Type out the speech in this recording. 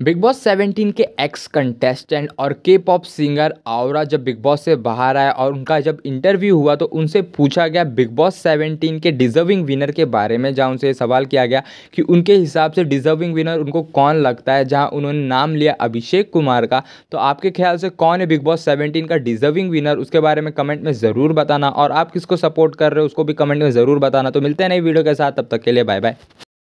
Big boss 17 के ex contestant और के पॉप सिंगर आवरा जब बिग बॉस से बाहर आया और उनका जब इंटरव्यू हुआ तो उनसे पूछा गया बिग बॉस 17 के डिजर्विंग विनर के बारे में, जहाँ उनसे सवाल किया गया कि उनके हिसाब से डिजर्विंग विनर उनको कौन लगता है, जहाँ उन्होंने नाम लिया अभिषेक कुमार का। तो आपके ख्याल से कौन है बिग बॉस सेवेंटीन का डिजर्विंग विनर उसके बारे में कमेंट में ज़रूर बताना और आप किसको सपोर्ट कर रहे हो, उसको भी कमेंट में ज़रूर बताना। तो मिलते हैं नई वीडियो के साथ, तब तक के लिए बाय बाय